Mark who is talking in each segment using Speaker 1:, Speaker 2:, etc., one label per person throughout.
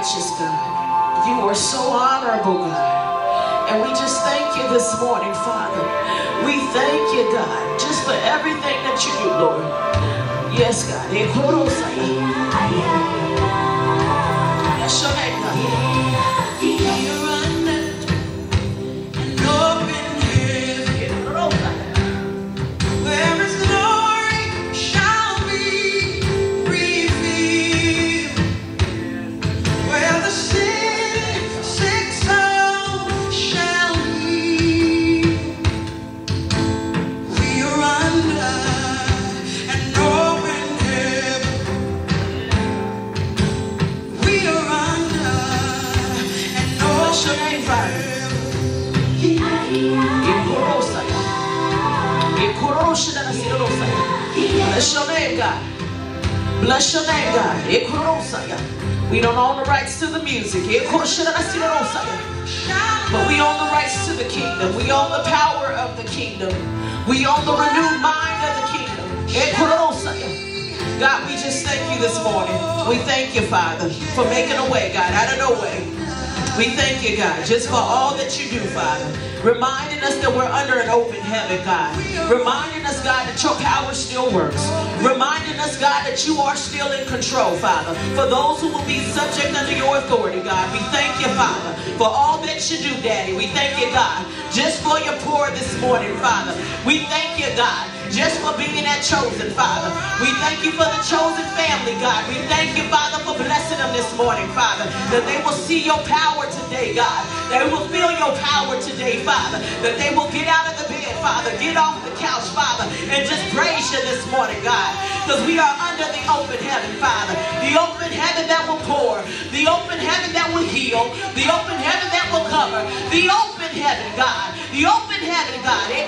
Speaker 1: righteous, God. You are so honorable, God. And we just thank you this morning, Father. We thank you, God, just for everything that you do, Lord. Yes, God. Bless your name, God. Bless your name, God. We don't own the rights to the music. But we own the rights to the kingdom. We own the power of the kingdom. We own the renewed mind of the kingdom. God, we just thank you this morning. We thank you, Father, for making a way, God, out of no way. We thank you, God, just for all that you do, Father. Reminding us that we're under an open heaven, God. Reminding us, God, that your power still works. Reminding us, God, that you are still in control, Father. For those who will be subject under your authority, God, we thank you, Father, for all that you do, Daddy. We thank you, God, just for your pour this morning, Father. We thank you, God, just for being that chosen, Father. We thank you for the chosen family, God. We thank you, Father, for blessing them this morning, Father, that they will see your power today, God. They will feel your power today, Father. That they will get out of the bed, Father, get off the couch, Father, and just praise you this morning, God. Because we are under the open heaven, Father. The open heaven that will pour, the open heaven that will heal, the open heaven that will cover, the open heaven, God. The open heaven, God. Eh,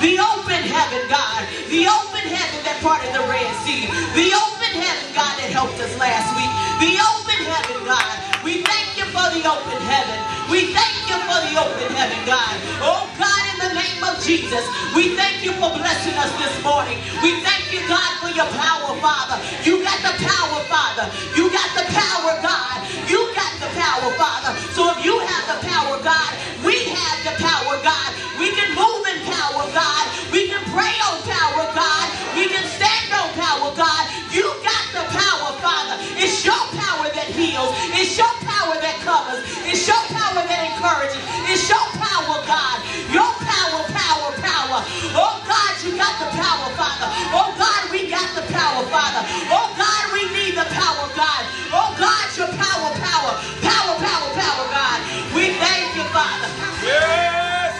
Speaker 1: the open heaven, God. The open heaven that parted the Red Sea. The open heaven, God, that helped us last week. The open heaven, God. We thank for the open heaven. We thank you for the open heaven, God. Oh, God, in the name of Jesus, we thank you for blessing us this morning. We thank you, God, for your power, Father. You got the power, Father. You got the power, God. You got the power, Father. So if you have the power, God, we have the power, God. We can move in power, God. We can pray on power, God. We can stand on power, God. You got the power, Father. It's your power that heals. It's your power that covers. It's your power that encourages. It's your power, God. Your power, power, power. Oh, God, you got the power, Father. Oh, God, we got the power, Father. Oh, God, we need the power, God. Oh, God, your power, power. Power, power, power, God. We thank you, Father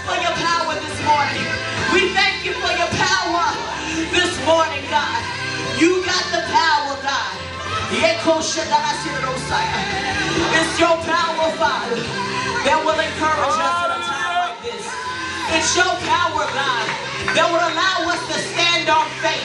Speaker 1: for your power this morning. We thank you for your power this morning, God. You got the power, God. It's your power, Father, that will encourage us in a time like this. It's your power, God, that will allow us to stand on faith.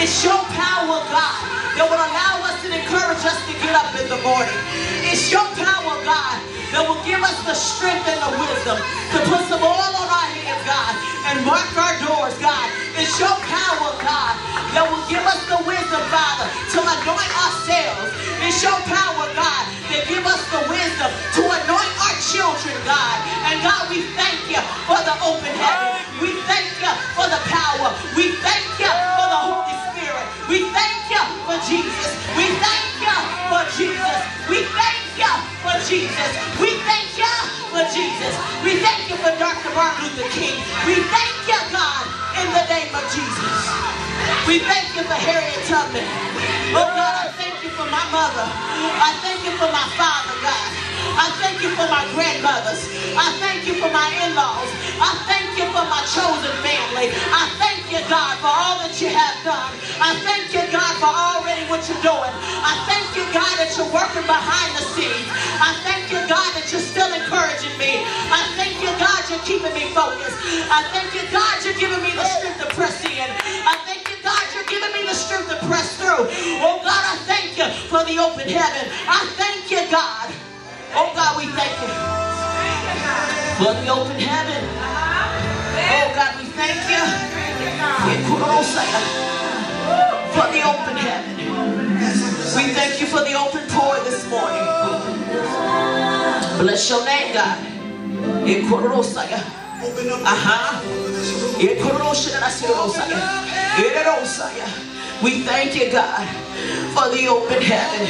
Speaker 1: It's your power, God, that will allow us and encourage us to get up in the morning. It's your power, God, that will give us the strength and the wisdom to put some oil on our hands, God, and mark our doors, God. It's your power, God, that will give us the wisdom, Father, to anoint ourselves. It's your power, God, that give us the wisdom to anoint our children, God. And God, we thank you for the open heaven. We thank you for the power. We thank you for the Holy Spirit. We thank for Jesus. We thank you for Jesus. We thank you for Jesus. We thank you for Jesus. We thank you for Dr. Martin Luther King. We thank you, God, in the name of Jesus. We thank you for Harriet Tubman. Oh God, I thank you for my mother. I thank you for my father, God. I thank you for my grandmothers. I thank you for my in-laws. I thank you for my chosen family. I thank you, God, for all that you have done. I thank you, God, for already what you're doing. I thank you, God, that you're working behind the scenes. I thank you, God, that you're still encouraging me. I thank you, God, you're keeping me focused. I thank you, God, you're giving me the strength to press in. I thank you, God, you're giving me the strength to press through. Oh, God, I thank you for the open heaven. I thank you, God. Oh, God, we thank you for the open heaven. Oh, God, we thank you for the open heaven. We thank you for the open pour this morning. Bless your name, God. Uh-huh. We thank you, God, for the open heaven.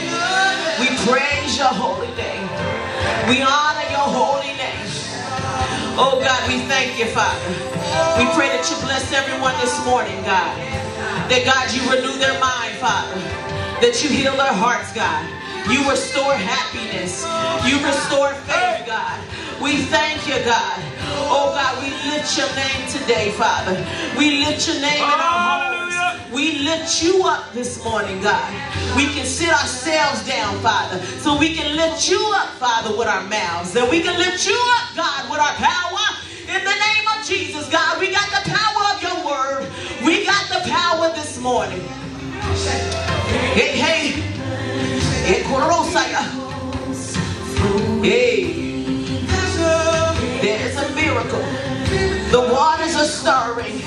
Speaker 1: We praise your holy name. We honor your holy name. Oh God, we thank you, Father. We pray that you bless everyone this morning, God. That God, you renew their mind, Father. That you heal their hearts, God. You restore happiness. You restore faith, God. We thank you, God. Oh God, we lift your name today, Father. We lift your name in our homes. We lift you up this morning, God. We can sit ourselves down, Father, so we can lift you up, Father, with our mouths. That we can lift you up, God, with our power. In the name of Jesus, God, we got the power of your word. We got the power this morning. Hey, hey. Hey, Hey. There is a miracle. The waters are stirring.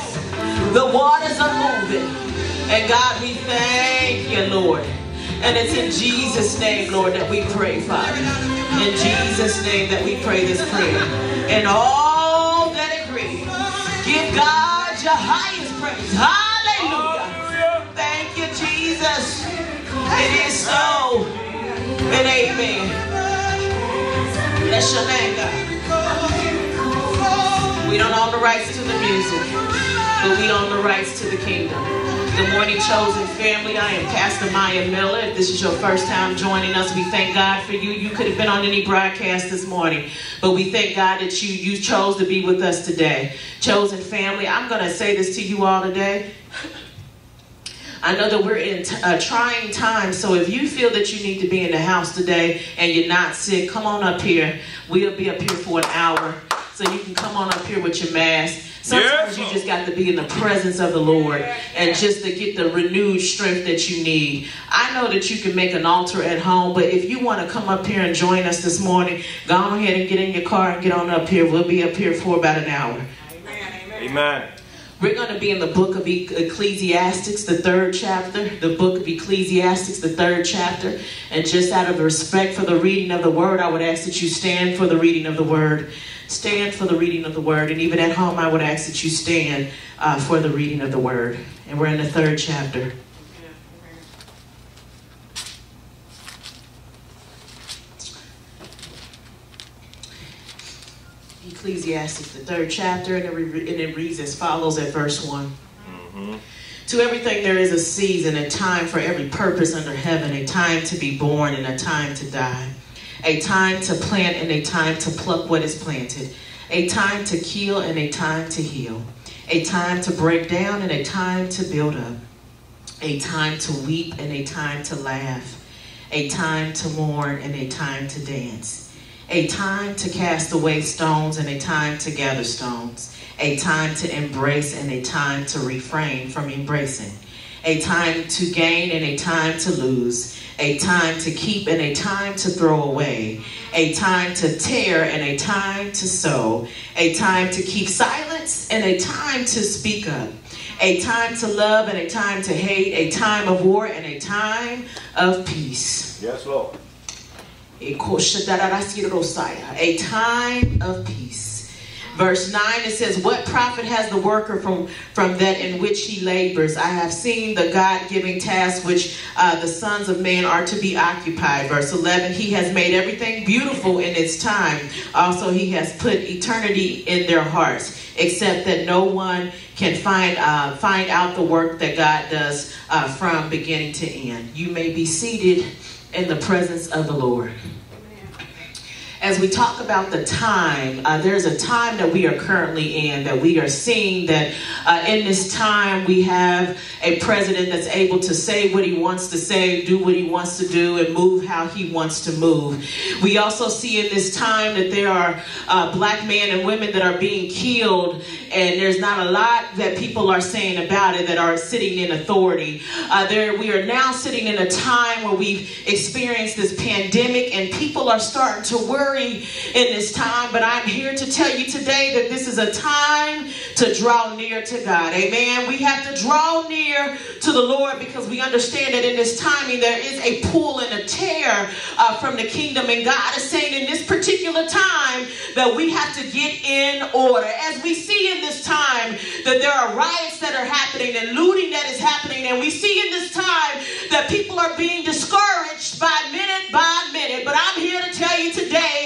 Speaker 1: The waters are moving. And God, we thank you, Lord. And it's in Jesus' name, Lord, that we pray, Father. In Jesus' name that we pray this prayer. And all that agree, give God your highest praise. Hallelujah. Thank you, Jesus. It is so. And amen. Bless your name, God. We don't own the rights to the music, but we own the rights to the kingdom. Good morning, chosen family. I am Pastor Maya Miller. If this is your first time joining us, we thank God for you. You could have been on any broadcast this morning, but we thank God that you you chose to be with us today. Chosen family, I'm going to say this to you all today. I know that we're in t- uh, trying time, so if you feel that you need to be in the house today and you're not sick, come on up here. We'll be up here for an hour, so you can come on up here with your mask. Sometimes
Speaker 2: Yes.
Speaker 1: you just got to be in the presence of the Lord and just to get the renewed strength that you need. I know that you can make an altar at home, but if you want to come up here and join us this morning, go on ahead and get in your car and get on up here. We'll be up here for about an hour.
Speaker 2: Amen. Amen.
Speaker 1: We're going to be in the book of Ecclesiastics, the third chapter. The book of Ecclesiastics, the third chapter. And just out of respect for the reading of the word, I would ask that you stand for the reading of the word. Stand for the reading of the word. And even at home, I would ask that you stand uh, for the reading of the word. And we're in the third chapter. Ecclesiastes, the third chapter, and it, and it reads as follows at verse 1. To everything there is a season, a time for every purpose under heaven, a time to be born and a time to die, a time to plant and a time to pluck what is planted, a time to kill and a time to heal, a time to break down and a time to build up, a time to weep and a time to laugh, a time to mourn and a time to dance, a time to cast away stones and a time to gather stones, a time to embrace and a time to refrain from embracing, a time to gain and a time to lose, a time to keep and a time to throw away, a time to tear and a time to sow, a time to keep silence and a time to speak up, a time to love and a time to hate, a time of war and a time of peace.
Speaker 2: Yes, Lord.
Speaker 1: A time of peace. Verse 9 it says, What profit has the worker from, from that in which he labors? I have seen the God giving task which uh, the sons of man are to be occupied. Verse 11 He has made everything beautiful in its time. Also, He has put eternity in their hearts, except that no one can find, uh, find out the work that God does uh, from beginning to end. You may be seated in the presence of the Lord as we talk about the time, uh, there's a time that we are currently in that we are seeing that uh, in this time we have a president that's able to say what he wants to say, do what he wants to do, and move how he wants to move. We also see in this time that there are uh, black men and women that are being killed, and there's not a lot that people are saying about it that are sitting in authority. Uh, there, we are now sitting in a time where we've experienced this pandemic, and people are starting to worry in this time, but I'm here to tell you today that this is a time to draw near to God. Amen. We have to draw near to the Lord because we understand that in this timing there is a pull and a tear uh, from the kingdom. And God is saying in this particular time that we have to get in order. As we see in this time that there are riots that are happening and looting that is happening, and we see in this time that people are being discouraged by minute by minute. But I'm here to tell you today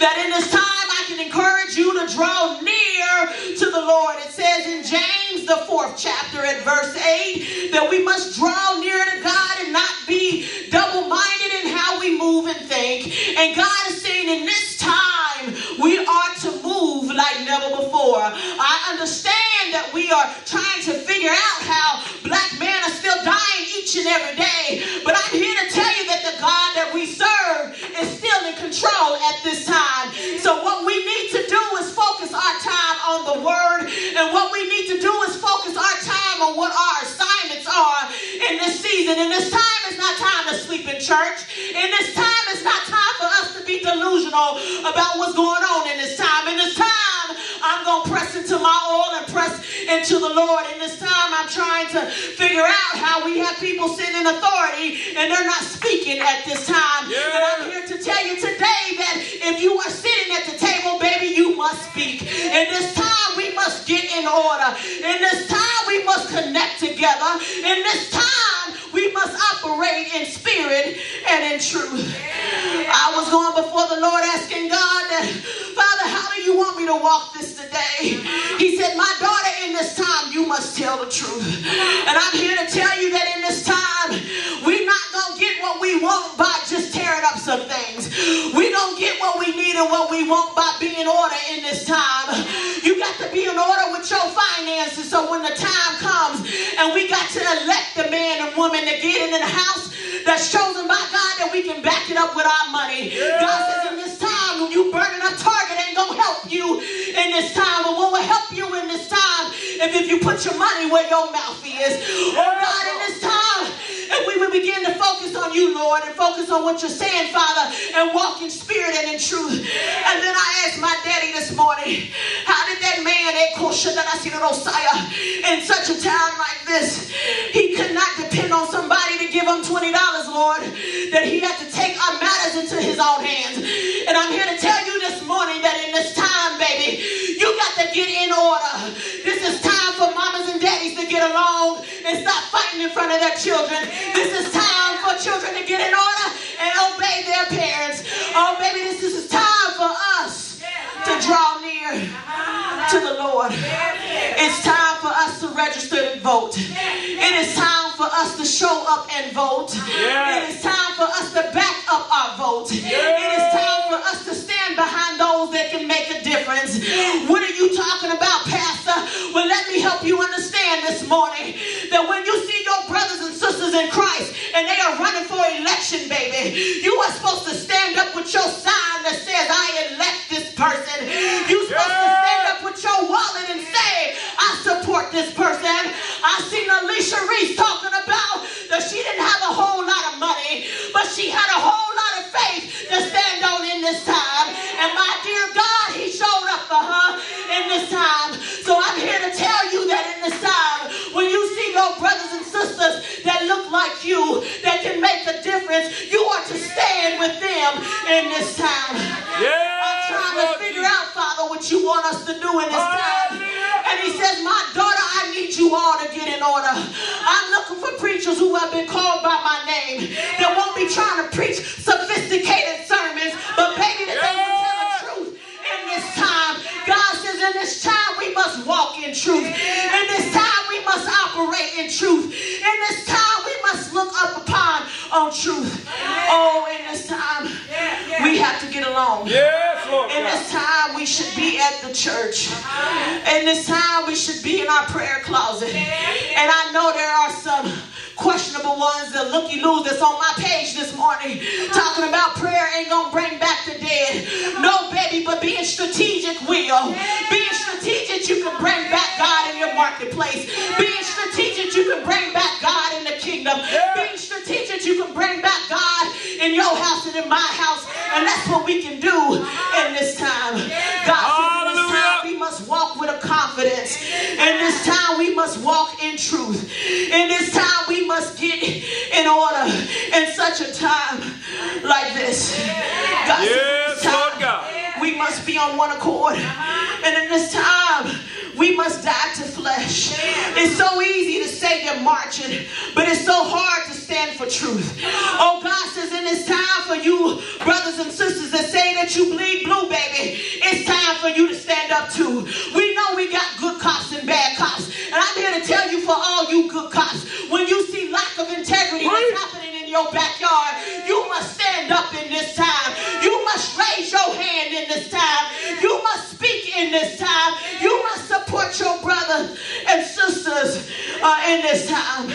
Speaker 1: that in this time I can encourage you to draw near to the Lord. It says in James, the fourth chapter, at verse 8, that we must draw near to God and not be double minded in how we move and think. And God is saying in this time, we are to move like never before. I understand that we are trying to figure out how black men are still dying each and every day. But I'm here to tell you that the God that we serve is still in control at this time. So what we need to time on the word. And what we need to do is focus our time on what our assignments are in this season. In this time, it's not time to sleep in church. In this time, it's not time for us to be delusional about what's going on in this time. In this time, I'm going to press into my oil and press into the Lord. In this time, I'm trying to figure out how we have people sitting in authority and they're not speaking at this time.
Speaker 2: Yeah.
Speaker 1: And I'm here to tell you today that if you are sitting at the table, baby, you must speak. In this time, we must get in order. In this time, we must connect together. In this time, we must operate in spirit and in truth. I was going before the Lord asking God that, Father, how do you want me to walk this today? He said, My daughter, in this time, you must tell the truth. And I'm here to tell you that in this time, we're not going to get what we want by just tearing up some things. We don't get what we need and what we want by being in order in this time. You got to be in order with your finances so when the time comes and we got to elect the man and woman to get in the house that's chosen by God that we can back it up with our money. God says in this time when you burning up target ain't gonna help you in this time. But what will help you in this time if, if you put your money where your mouth is. Oh God, in this time, and we will begin to focus on you, Lord, and focus on what you're saying, Father, and walk in spirit and in truth. And then I asked my daddy this morning, how did that man in such a time like this, he could not depend on somebody to give him $20, Lord, that he had to take our matters into his own hands. And I'm here to tell you this morning that in this time, baby, you got to get in order. This is time for mamas and daddies to get along fighting in front of their children. This is time for children to get in order and obey their parents. Oh, baby, this is time for us to draw near to the Lord. It's time for us to register and vote. It is time for us to show up and vote. It is time for us to back up our vote. It is time for us to stand behind those that can make a difference. What are you talking about, Pastor? Well, let me help you understand this morning that when you see your brothers and sisters in Christ and they are running for election, baby, you are supposed to stand up with your sign that says, I elect this person. You're supposed to stand up with your wallet and say, I support this person. I seen Alicia Reece talking about that she didn't have a whole lot of money, but she had a whole lot of faith to stand on in this time. And my dear God, He showed up for her in this time. So I'm here to tell you that in this time, when you see your brothers and sisters that look like you, that can make a difference, you are to stand with them in this time. I'm trying to figure out, Father, what you want us to do in this time. And he says, My daughter, I need you all to get in order. I'm looking for preachers who have been called by my name that won't be trying to preach sophisticated sermons, but baby, that they will tell the truth in this time. God says, In this time, we must walk in truth. In this time, we must operate in truth. In this time, we must look up upon on truth. Oh, in this time, we have to get along.
Speaker 2: Yes,
Speaker 1: This time, we should be at the church. And this time, we should be in our prayer closet. And I know there are some questionable ones, the looky loos that's on my page this morning, talking about prayer ain't gonna bring back the dead. No, baby, but being strategic will. Being strategic, you can bring back God in your marketplace. Being strategic, you can bring back God in the kingdom. Being strategic, you can bring back God in your house and in my house. And that's what we can do in this time. God says in this time we must walk with a confidence. In this time we must walk in truth. In this time we must get in order in such a time like this. God
Speaker 2: Yes,
Speaker 1: time,
Speaker 2: Lord God.
Speaker 1: we must be on one accord. And in this time, we must die to flesh. It's so easy to say you're marching, but it's so hard to stand for truth. Oh, God says in this time for you, brothers and sisters, that say that you bleed blue, baby, it's time for you to stand up too. We know we got good cops and bad cops. And I'm here to tell you for all you good cops, when you see lack of integrity happening in your backyard, you must stand up in this time. You must raise your hand in this time. You must speak in this time. You must support your brothers and sisters uh, in this time.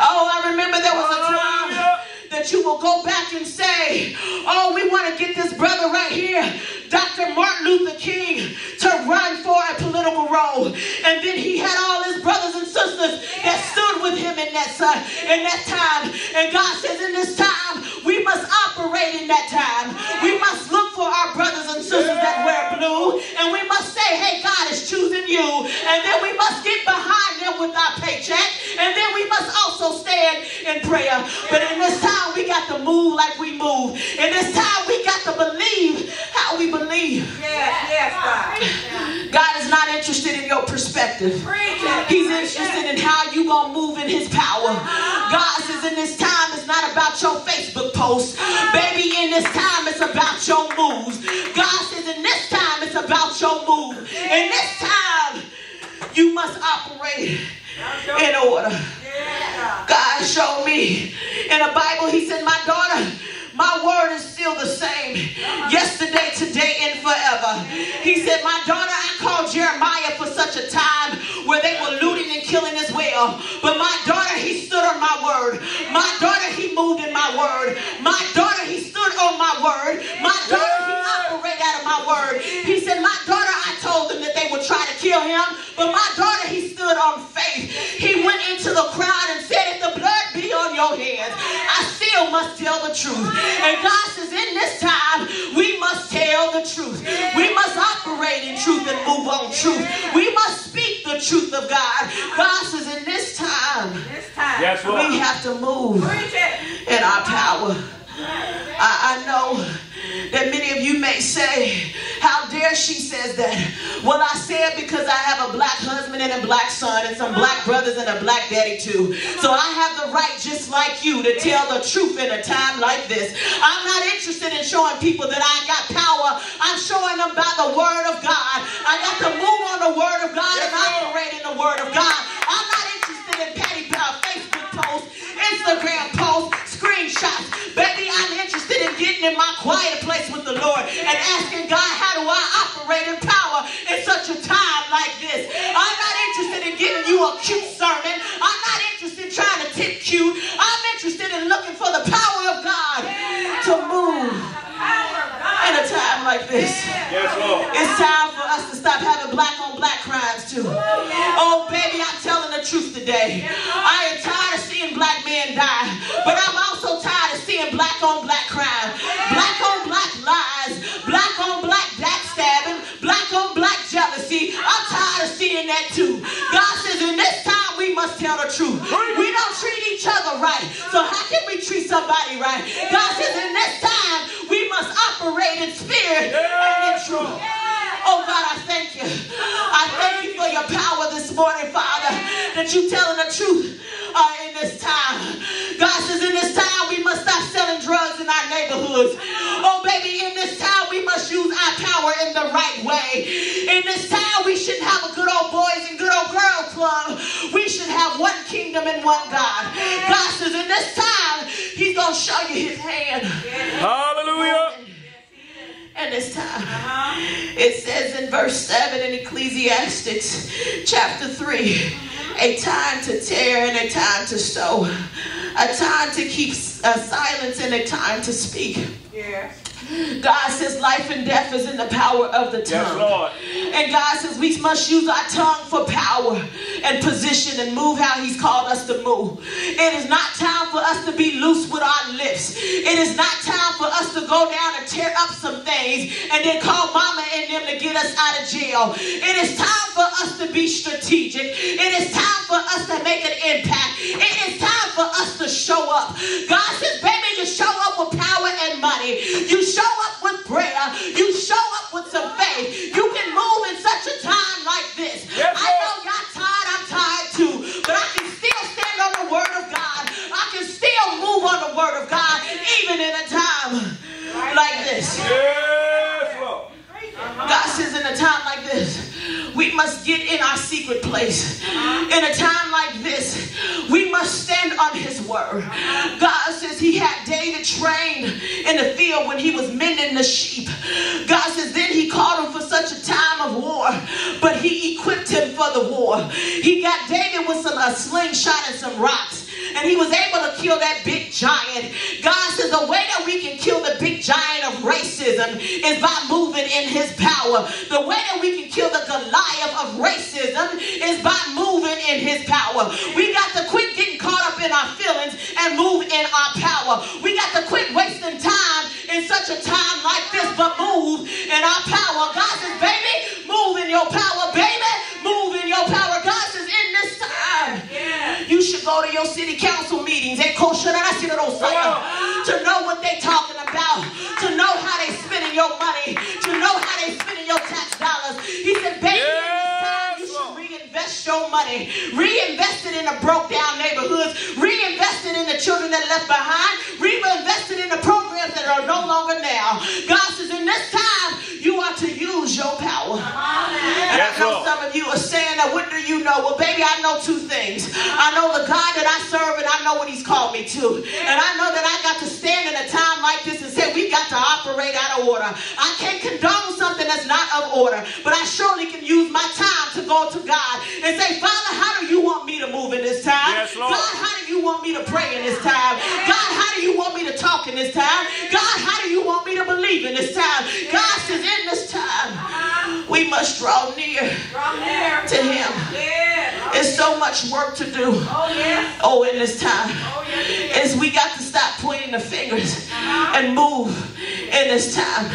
Speaker 1: Oh, I remember there was a time that you will go back and say, Oh, we want to get this brother right here, Dr. Martin Luther King, to run for a political role. And then he had all his brothers in that, uh, in that time. And God says, In this time, we must operate in that time. We must look And we must say, Hey, God is choosing you. And then we must get behind them with our paycheck. And then we must also stand in prayer. But in this time, we got to move like we move. In this time, we got to believe how we believe.
Speaker 3: Yes, yes, God.
Speaker 1: God is not interested in your perspective. He's interested in how you gonna move in his power. God says in this time it's not about your Facebook post. Baby, in this time it's about your moves. God says in this time it's about your move. And this time you must operate in order. God showed me in the Bible, He said, My daughter, my word is still the same yesterday, today, and forever. He said, My daughter, I called Jeremiah for such a time where they were looting and killing as well. But my daughter, he stood on my word. My daughter, he moved in my word. My daughter, he stood on my word. My daughter, he operated out of my word. He said, My daughter, I told them that they would try to kill him. But my daughter, he stood on faith. He went into the crowd and said, If the blood be on your hands, I still must tell the truth. And God says, In this time, we must tell the truth. We must operate in truth and move on truth. We must speak the truth of God. God says, In this time,
Speaker 3: This time.
Speaker 2: Yes, Lord.
Speaker 1: we have to move in our power. I, I know that many of you may say, How dare she says that? Well, I say it because I have a black husband and a black son and some black brothers and a black daddy too. So I have the right, just like you, to tell the truth in a time like this. I'm not interested in showing people that I got power. I'm showing them by the word of God. I got to move on the word of God and operate in the word of God. I'm not interested in petty power, Facebook posts, Instagram posts, screenshots. Baby, I'm interested in my quiet place with the Lord and asking God, how do I operate in power in such a time like this? I'm not interested in giving you a cute sermon. I'm not interested in trying to tip cute. I'm interested in looking for the power of God to move
Speaker 3: Power.
Speaker 1: In a time like this.
Speaker 2: Yes, Lord.
Speaker 1: It's time for us to stop having black on black crimes too. Oh, oh baby, I'm telling the truth today. I am tired of seeing black men die, but I'm also tired of seeing black on black crime, black on black lies, black on black backstabbing, black on black jealousy. I'm tired of seeing that too. Must tell the truth. We don't treat each other right, so how can we treat somebody right? God says in this time we must operate in spirit and in truth. Oh God, I thank you. I thank you for your power this morning, Father, that you're telling the truth uh, in this time. God says in this time we must stop selling drugs in our neighborhoods. Oh baby, in this time we must use our power in the right way. In this time we shouldn't have a good old boys and good old girls club. We should have one kingdom and one God. God says in this time He's gonna show you His hand.
Speaker 2: Hallelujah.
Speaker 1: And this time, it says in verse 7 in Ecclesiastes chapter 3 a time to tear and a time to sow, a time to keep uh, silence and a time to speak.
Speaker 3: Yes.
Speaker 1: God says life and death is in the power of the tongue.
Speaker 2: Yes, Lord.
Speaker 1: And God says we must use our tongue for power and position and move how He's called us to move. It is not time for us to be loose with our lips. It is not time for us to go down and tear up some things and then call mama and them to get us out of jail. It is time for us to be strategic. It is time for us to make an impact. It is time for us to show up. God says, baby, you show up with power and money. You show up with prayer. You show up with some faith. You can move in such a time like this.
Speaker 2: Yes,
Speaker 1: I know y'all tired. I'm tired too. But I can still stand on the word of God. I can still move on the word of God even in a time like this.
Speaker 2: Yes, Lord.
Speaker 1: God says in a time like this, we must get in our secret place. In a time like this, we must stand on his word. God says he had David trained in the field when he was mending the sheep. God says then he called him for such a time of war, but he equipped him for the war. He got David with some a slingshot and some rocks and he was able to kill that big giant. God says the way that we can kill the big giant of racism is by moving in his power. The way that we can kill the Goliath of racism is by moving in his power. We got to quit getting caught up in our feelings and move in our power. We got to quit wasting time in such a time like this, but move in our power. God says, baby, move in your power, baby, move in your power. God says, in this time, you should go to your city council meetings and eh, to know what they're talking about, to know how they spending your money, to know how they spending your tax dollars. He said, baby, in this time, you
Speaker 2: Yes,
Speaker 1: should
Speaker 2: Lord.
Speaker 1: reinvest your money, reinvest it in the broke down neighborhoods, reinvested in the children that are left behind, reinvested in the programs that are no longer now. God says, in this time, you are to use your power. And
Speaker 2: Yes,
Speaker 1: I know
Speaker 2: Lord.
Speaker 1: some of you are saying that, what do you know? Well, baby, I know two things. I know the God that I serve and I know what he's called me to. And I know that I got to stand in a time like this and say, we got to operate out of order. I can't condone something that's not of order, but I surely can use my time to go to God and say, Father, how do you want me to move in this time?
Speaker 2: Yes, Lord.
Speaker 1: God, how do you want me to pray in this time? God, how do you want me to talk in this time? God, how do you want me to believe in this time? God says, in this time, we must draw near
Speaker 3: Draw near.
Speaker 1: to Him.
Speaker 3: Yeah.
Speaker 1: There's so much work to do.
Speaker 3: Oh, yes.
Speaker 1: Oh, in this time.
Speaker 3: Oh, yes, is.
Speaker 1: Is we got to stop pointing the fingers uh-huh. and move in this time.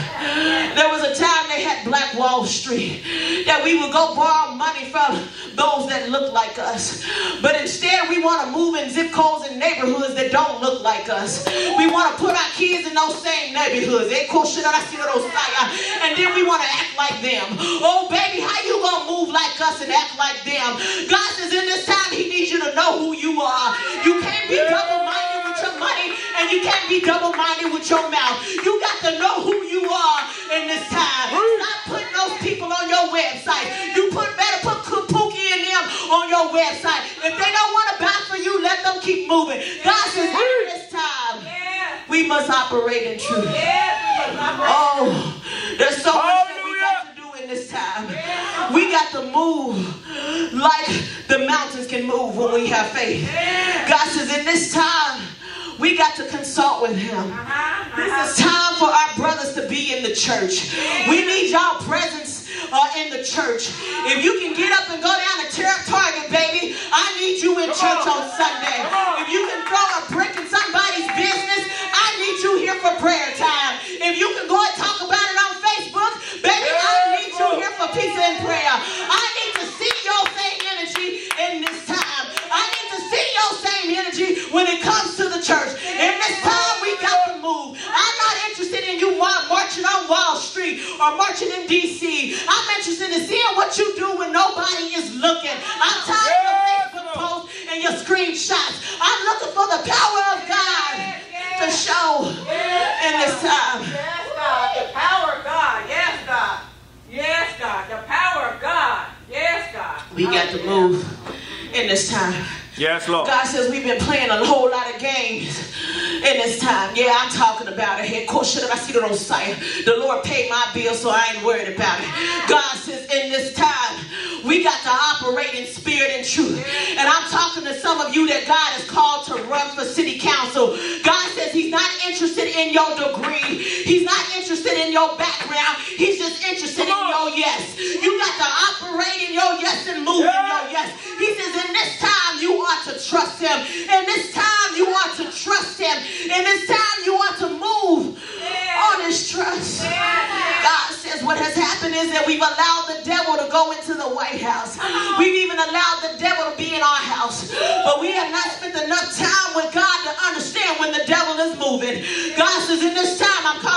Speaker 1: There was a time they had Black Wall Street that we would go borrow money from those that look like us. But instead, we want to move in zip codes and neighborhoods that don't look like us. We want to put our kids in those same neighborhoods. They call shit out, I see those fire. And then we want to act like them. Oh, baby, how you going to move like us and act like them? God says in this time, He needs you to know who you are. You can't be double-minded with your money and you can't be double-minded with your mouth. You got to know who you are in this time. Stop putting those people on your website. You put better put Pookie and them on your website. If they don't want to buy for you, let them keep moving. God says in this time, we must operate in truth.
Speaker 3: Yes. we must operate.
Speaker 1: Oh, there's so much that we got to do in this time. We got to move like the mountains can move when we have faith. God says, in this time, we got to consult with Him.
Speaker 3: Uh-huh.
Speaker 1: This is time for our brothers to be in the church. We need y'all presence uh, in the church. If you can get up and go down to Tar- Target, baby, I need you in church on Sunday. If you can throw a brick in somebody's business, I need you here for prayer time. If you can go and talk about it on Facebook, baby, I need you here for peace and prayer. I need to see your same energy in this time. I need to see your same energy when it comes to the church. In this time, we got to move. I'm not interested in you mar- marching on Wall Street or marching in D.C. I'm interested in seeing what you do when nobody is looking. I'm tired of your Facebook posts and your screenshots. I'm looking for the power of God to show in this time.
Speaker 3: Yes, God. The power of God. Yes, God. Yes, God. The power of God. Yes, God.
Speaker 1: We got to move in this time.
Speaker 2: Yes, Lord.
Speaker 1: God says we've been playing a whole lot of games in this time. Yeah, I'm talking about it. Hey, course, should I see the Messiah? The Lord paid my bill, so I ain't worried about it. God says in this time, we got to operate in spirit and truth. And I'm talking to some of you that God has called to run for city council. God says He's not interested in your degree, He's not interested in your background. He's just interested in your yes. You got to operate in your yes and move in your yes. He says, in this time you ought to trust Him. In this time you ought to trust Him. In this time you want to move on His trust. God says what has happened is that we've allowed the devil to go into the White House. We've even allowed the devil to be in our house. But we have not spent enough time with God to understand when the devil is moving. God says, in this time I'm calling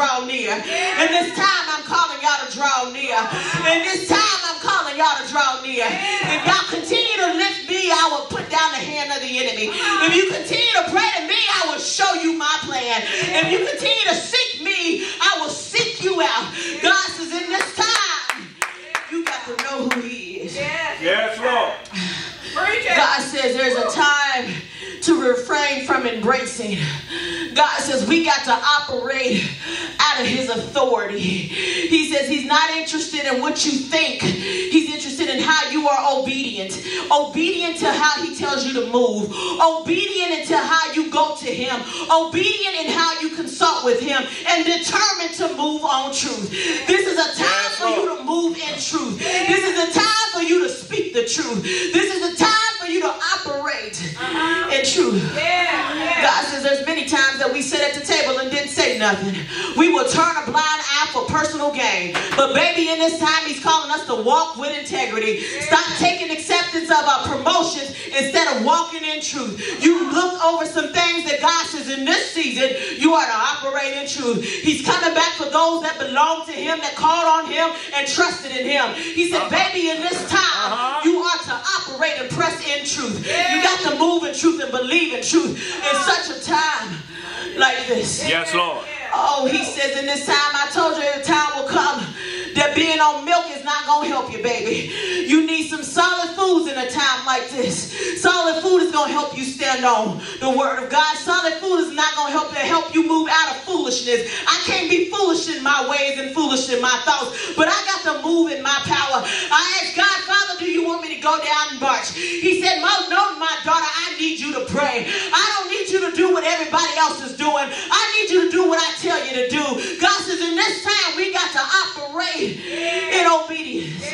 Speaker 1: draw near. In this time I'm calling y'all to draw near. And this time I'm calling y'all to draw near. If y'all continue to lift me, I will put down the hand of the enemy. If you continue to pray to me, I will show you my plan. If you continue to seek me, I will seek you out. God says, in this time, you got to know who He is.
Speaker 2: Yes, Lord.
Speaker 3: Preach.
Speaker 1: God says there's a time to refrain from embracing. God says we got to operate out of His authority. He says He's not interested in what you think, He's interested in how you are obedient. Obedient to how He tells you to move, obedient into how you go to Him, obedient in how you consult with Him, and determined to move on truth. This is a time for you to move in truth. This is a time for you to speak the truth. This is a time for you to operate uh-huh. in truth.
Speaker 3: Yeah, yeah.
Speaker 1: God says there's many times that we sit at the table and didn't say nothing. We will turn a blind eye for personal gain. But baby, in this time, he's calling us to walk with integrity. Stop taking acceptance of our promotions instead of walking in truth. You look over some things that God says in this season, you are to operate in truth. He's coming back for those that belong to him, that called on him and trusted in him. He said, uh-huh. baby, in this time, uh-huh. you are to operate and press in truth. You got to move in truth and believe in truth in such a time like this.
Speaker 2: Yes, Lord.
Speaker 1: Oh, he says in this time, I told you the time will come that being on milk is not going to help you, baby. You need some solid foods in a time like this. Solid food is going to help you stand on the word of God. Solid food is not going to help you help you move out of foolishness. I can't be foolish in my ways and foolish in my thoughts, but I got to move in my power. I asked God, Father, do you want me to go down and march? He said, no, no, my daughter, I need you to pray. I don't need you to do what everybody else is doing. I need you to do what I tell you to do. God says, in this time, we got to operate in obedience.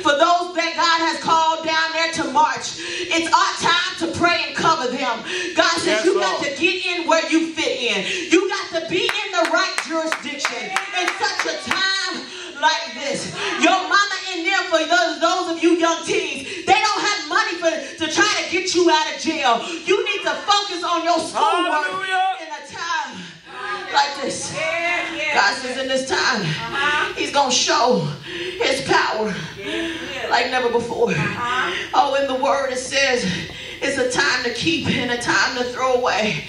Speaker 1: For those that God has called down there to march, it's our time to pray and cover them. God says,
Speaker 2: Yes,
Speaker 1: you got to get in where you fit in. You got to be in the right jurisdiction in such a time like this. Your mama in there for those, those of you young teens, they don't have money for to try to get you out of jail. You need to focus on your schoolwork in a time like this.
Speaker 3: Yeah, yeah.
Speaker 1: God says in this time, uh-huh. He's gonna show His power like never before. Uh-huh. Oh, in the Word it says. It's a time to keep and a time to throw away.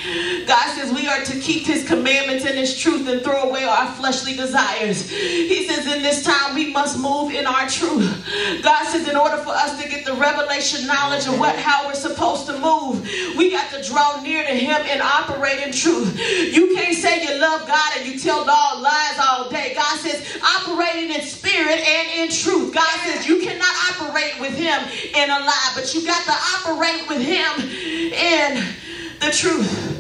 Speaker 1: God says we are to keep His commandments and His truth and throw away our fleshly desires. He says in this time we must move in our truth. God says in order for us to get the revelation knowledge of what how we're supposed to move, we got to draw near to Him and operate in truth. You can't say you love God and you tell all lies all day. God says operating in spirit and in truth. God says you cannot operate with Him in a lie, but you got to operate with Him in the truth.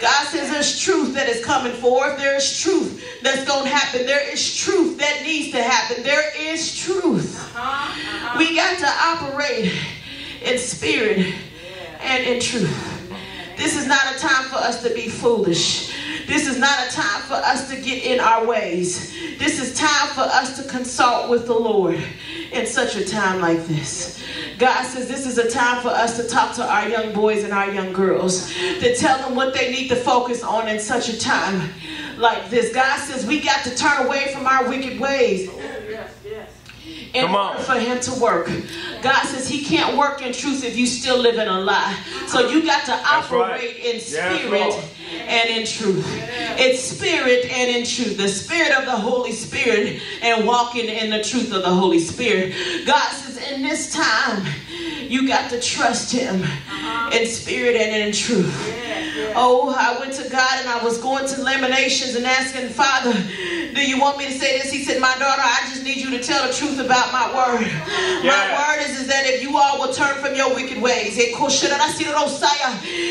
Speaker 1: God says there's truth that is coming forth. There is truth that's going to happen. There is truth that needs to happen. There is truth. Uh-huh, uh-huh. We got to operate in spirit and in truth. This is not a time for us to be foolish. This is not a time for us to get in our ways. This is time for us to consult with the Lord in such a time like this. God says this is a time for us to talk to our young boys and our young girls, to tell them what they need to focus on in such a time like this. God says we got to turn away from our wicked ways in
Speaker 2: Come on.
Speaker 1: order for him to work. God says he can't work in truth if you still live in a lie. So you got to
Speaker 2: That's
Speaker 1: operate
Speaker 2: right.
Speaker 1: in spirit. And in truth. It's spirit and in truth. The spirit of the Holy Spirit and walking in the truth of the Holy Spirit. God says in this time, you got to trust him uh-huh. in spirit and in truth. Oh, I went to God and I was going to Lamentations and asking, Father, do you want me to say this? He said, My daughter, I just need you to tell the truth about my word. My word is, is that if you all will turn from your wicked ways, eh,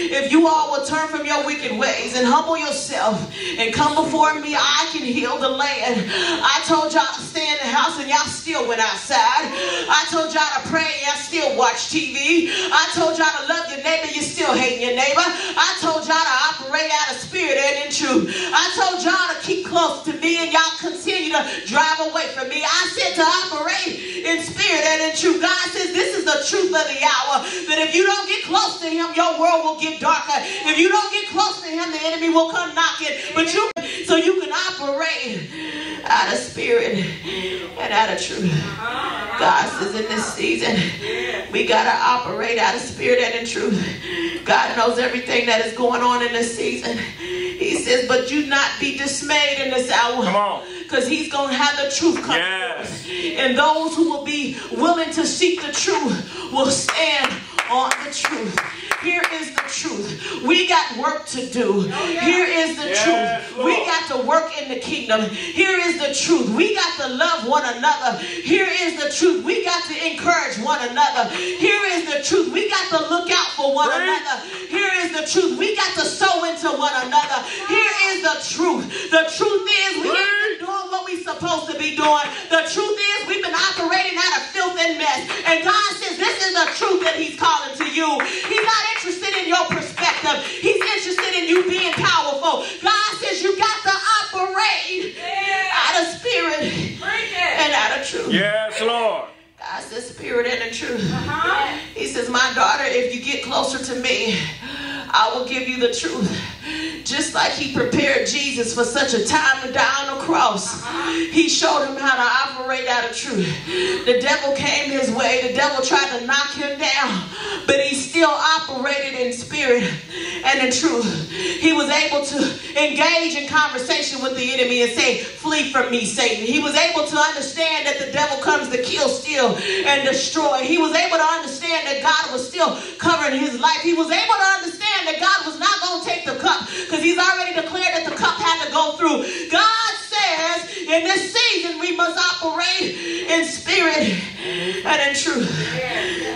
Speaker 1: if you all will turn from your wicked ways and humble yourself and come before me, I can heal the land. I told y'all to stay in the house and y'all still went outside. I told y'all to pray and y'all still watch TV. I told y'all to love your neighbor, you still hating your neighbor. I told y'all to operate out of spirit and in truth. I told y'all to keep close to me and y'all continue to drive away from me. I said to operate in spirit and in truth. God says this is the truth of the hour. That if you don't get close to him, your world will get darker. If you don't get close to him, the enemy will come knocking. But you so you can operate out of spirit and out of truth. God says in this season, we gotta operate out of spirit and in truth. God knows everything that is going on in this season. He says, but you not be dismayed in this hour.
Speaker 2: Come on.
Speaker 1: Because he's going to have the truth come
Speaker 2: Yes.
Speaker 1: forth. And those who will be willing to seek the truth will stand on the truth. Here is the truth. We got work to do. Oh, Here is the
Speaker 2: Yes,
Speaker 1: truth. We got to work in the kingdom. Here is the truth. We got to love one another. Here is the truth. We got to encourage one another. Here is the truth. We got to look out for one another. Here is the truth. We got to sow into one another. Here is the truth. The truth is we ain't doing what we're supposed to be doing. The truth is we've been operating out of filth and mess. And God says this is the truth that He's calling to you. He's not interested in your perspective. He's interested in you being powerful. God says you got to operate out of spirit
Speaker 3: it.
Speaker 1: and out of truth.
Speaker 2: Yes, Lord.
Speaker 1: God says spirit and the truth.
Speaker 3: Uh-huh.
Speaker 1: He says, My daughter, if you get closer to me, I will give you the truth. Just like he prepared Jesus for such a time to die on the cross, he showed him how to operate out of truth. The devil came his way, the devil tried to knock him down, but he still operated in spirit and in truth. He was able to engage in conversation with the enemy and say, Flee from me, Satan. He was able to understand that the devil comes to kill, steal, and destroy. He was able to understand that God was still covering his life. He was able to understand that God was not going to take the cup because he's already declared that the cup had to go through. God says in this season we must operate in spirit and in truth.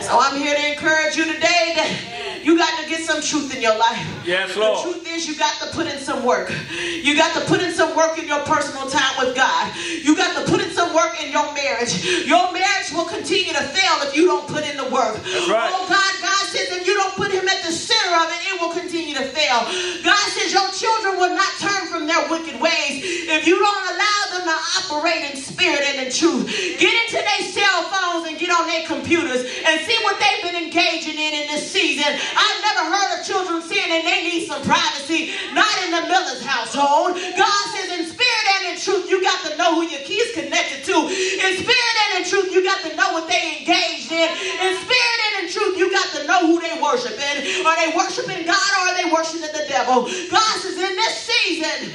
Speaker 1: So I'm here to encourage you today that you got to get some truth in your life.
Speaker 2: Yes, Lord.
Speaker 1: The truth is you got to put in some work. You got to put in some work in your personal time with God. You got to put in some work in your marriage. Your marriage will continue to fail if you don't put in the work.
Speaker 2: That's right.
Speaker 1: Oh God, God says if you don't put him at the center of it, it will continue to fail. God says your children will not turn from their wicked ways if you don't allow them to operate in spirit and in truth. Get into their cell phones and get on their computers and see what they've been engaging in in this season. I've never heard of children saying that they need some privacy, not in the Miller's household. God says in spirit and in truth, you got to know who your kids connected to. In spirit and in truth, you got to know what they engaged in. In spirit and in truth, you got to know who they worshiping. Are they worshiping God or are they worshiping the devil? God says in this season,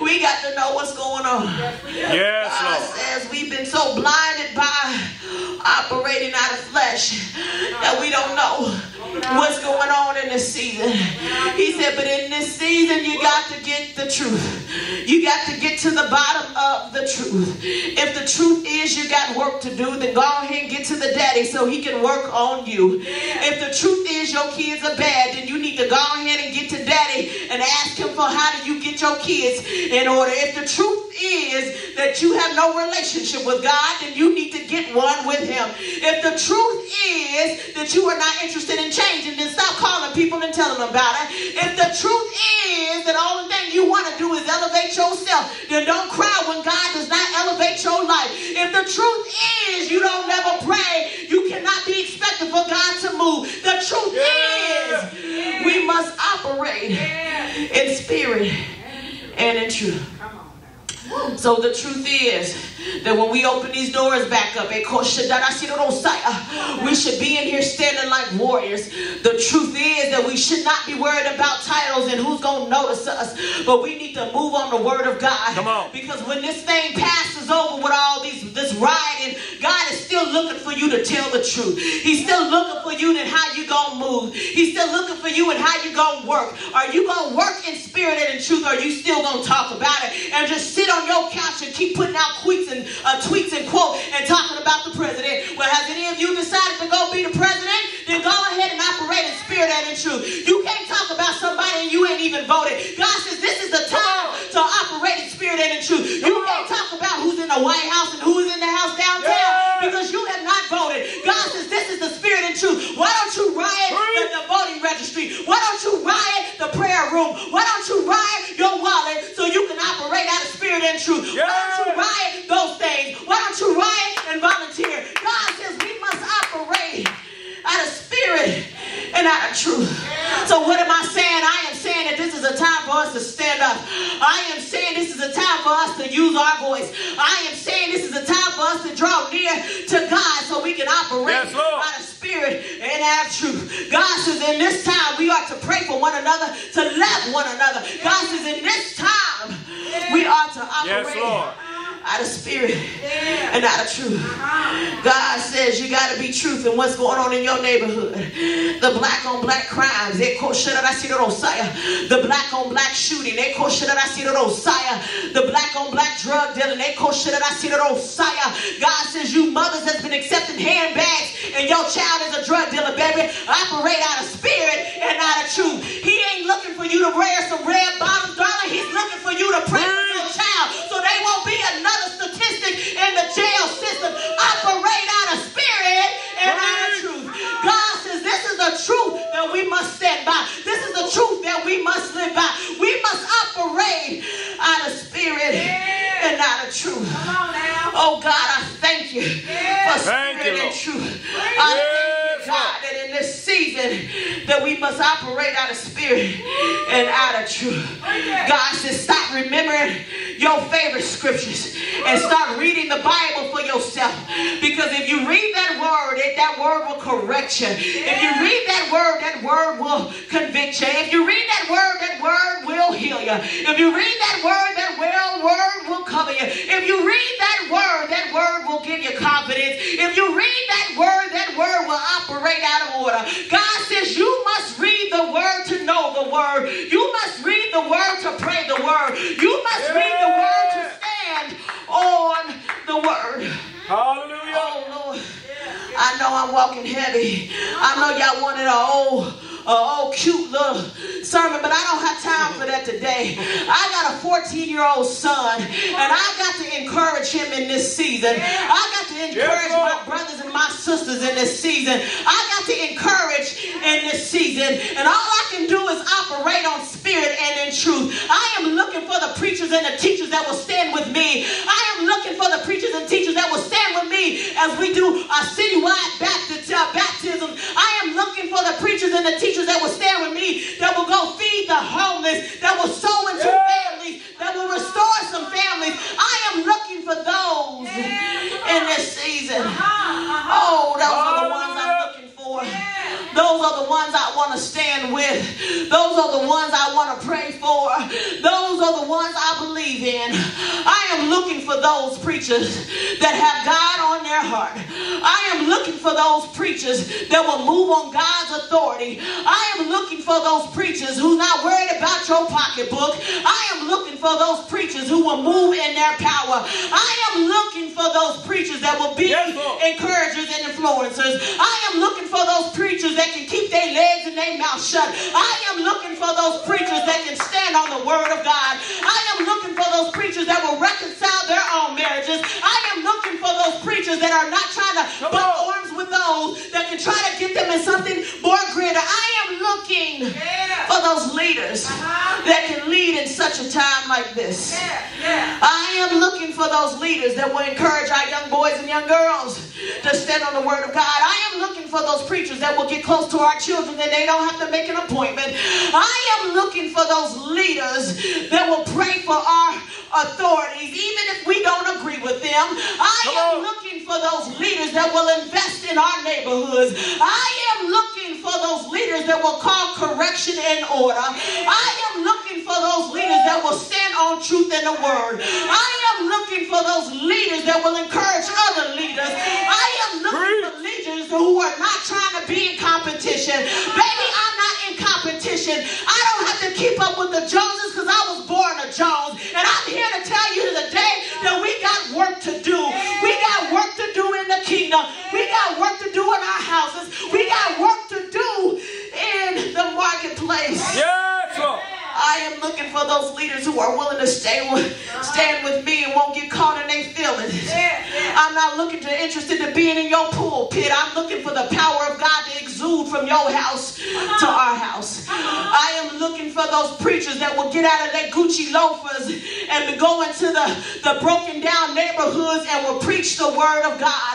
Speaker 1: we got to know what's going on.
Speaker 2: Yes,
Speaker 1: God
Speaker 2: Lord.
Speaker 1: says we've been so blinded by operating out of flesh that we don't know what's going on in this season. He said, but in this season, you got to get the truth. You got to get to the bottom of the truth. If the truth is you got work to do, then go ahead and get to the daddy so he can work on you. If the truth is your kids are bad, then you need to go ahead and get to daddy and ask him for how do you get your kids in order. If the truth is that you have no relationship with God, then you need to get one with him. If the truth is that you are not interested in changing, then stop calling people and telling them about it. If the truth is that all the thing you want to do is elevate yourself, then don't cry when God does not elevate your life. If the truth is you don't never pray, you cannot be expected for God to move. The truth
Speaker 2: Yeah.
Speaker 1: is we must operate in spirit and in truth.
Speaker 3: Come on now.
Speaker 1: So the truth is that when we open these doors back up, eh, we should be in here standing like warriors. The truth is that we should not be worried about titles and who's going to notice us, but we need to move on the word of God.
Speaker 2: Come on.
Speaker 1: Because when this thing passes over with all these this rioting, God is still looking for you to tell the truth. He's still looking for you and how you gonna move. He's still looking for you and how you gonna work. Are you gonna work in spirit and in truth, or are you still gonna talk about it and just sit on your couch and keep putting out tweets and uh, tweets and quote and talking about the president? Well, has any of you decided to go be the president? Then go ahead and operate in spirit and in truth. You can't talk about somebody and you ain't even voted. God says this is the time to operate in spirit and in truth. You can't talk about who's in the White House and who's in the house downtown
Speaker 2: Yeah.
Speaker 1: because you have not voted. God says this is the spirit and truth. Why don't you riot the, the voting registry? Why don't you riot the prayer room? Why don't you riot your wallet so you can operate out of spirit and truth? Why don't you
Speaker 2: Yeah.
Speaker 1: riot those things? Why don't you riot and volunteer? God says we must operate out of spirit and out of truth. So what am I saying? I am saying that this is a time for us to stand up. I am saying this is a time for us to use our voice. I am saying this is a time for us to draw near to God so we can operate
Speaker 2: Yes,
Speaker 1: out of spirit and out of truth. God says in this time we are to pray for one another, to love one another. God says in this time we are to operate.
Speaker 2: Yes, Lord.
Speaker 1: Out of spirit and out of truth. Uh-huh. God says you got to be truth in what's going on in your neighborhood. The black on black crimes, they call shit I see the black on black shooting, they call shit I see the black on black drug dealing, they call shit I see the Rosiah. God says you mothers that's been accepting handbags and your child is a drug dealer, baby. Operate out of spirit and out of truth. He ain't looking for you to wear some red bottoms, darling. He's looking for you to pray child so they won't be another statistic in the jail system. Operate out of spirit and out of truth. God says this is the truth that we must stand by. This is the truth that we must live by. We must operate out of spirit and out of truth.
Speaker 3: Come on now.
Speaker 1: Oh God, I thank you for
Speaker 2: Thank
Speaker 1: spirit
Speaker 2: you,
Speaker 1: and
Speaker 2: Lord.
Speaker 1: truth. I thank
Speaker 2: Yes,
Speaker 1: you, God, that in this season that we must operate out of spirit and out of truth. God says, stop remembering your favorite scriptures and start reading the Bible for yourself. Because if you read that word, it, that word will correct you. If you read that word, that word will convict you. If you read that word, that word will heal you. If you read that word, that well word will cover you. If you read that word, that word will give you confidence. If you read that word, that word will operate out of order. God says you must read the word to know the word. You must read the word to pray the word. You must read the word to stand on the word.
Speaker 2: Hallelujah.
Speaker 1: Oh Lord, I know I'm walking heavy. I know y'all wanted a old, a old cute little sermon, but I don't have time for that today. I got a 14 year old son, and I got to encourage him in this season. I got to encourage my brothers and my sisters in this season. I got to encourage in this season, and all I can do is operate on spirit and in truth. I am looking for the preachers and the teachers that will stand with me. I am looking for the preachers and teachers that will stand with me as we do a citywide baptism. Uh, baptism. I am looking for the preachers and the teachers that will stand with me, that will go feed the homeless, that will sow into families, that will restore some families. I am looking for those in this season. Oh, those are the ones I'm looking for. Those are the ones I want to stand with. Those are the ones I want to pray for. Those are the ones I believe in. I am looking for those preachers that have God on their heart. I am looking for those preachers that will move on God's authority. I am looking for those preachers who's not worried about your pocketbook. I am looking for those preachers who will move in their power. I am looking for those preachers that will be
Speaker 2: Yes,
Speaker 1: encouragers and influencers. I am looking for those preachers that can keep their legs and their mouth shut. I am looking for those preachers that can stand on the word of God. I am looking for those preachers that will reconcile their own marriages. I am looking for those preachers that are not trying to butt arms with those that can try to get them in something more greater. I am looking for those leaders uh-huh. that can lead in such a time like this.
Speaker 3: Yeah, yeah.
Speaker 1: I am looking for those leaders that will encourage our young boys and young girls to stand on the word of God. I am looking for those preachers that will get close to our children and they don't have to make an appointment. I am looking for those leaders that will pray for our authorities, even if we don't agree with them. I
Speaker 2: Come
Speaker 1: am
Speaker 2: on.
Speaker 1: looking for those leaders that will invest in our neighborhoods. I am looking for those leaders that will call correction and order. I am looking for those leaders that will stand on truth and the word. I am looking for those leaders that will encourage other leaders. I am looking for leaders who are not trying to be in competition. Baby, I'm not in competition. I don't have to keep up with the Joneses because I was born a Jones. And I'm here to tell you today that we got work to do. We got work to do in the kingdom. We got work to do in our houses. We got work to do in the marketplace.
Speaker 2: Yes, Lord.
Speaker 1: I am looking for those leaders who are willing to stay with, stand with me and won't get caught in their feelings.
Speaker 3: Yeah, yeah.
Speaker 1: I'm not looking to interested in being in your pulpit. I'm looking for the power of God to exude from your house to our house. I am looking for those preachers that will get out of their Gucci loafers and go into the, the broken down neighborhoods and will preach the word of God.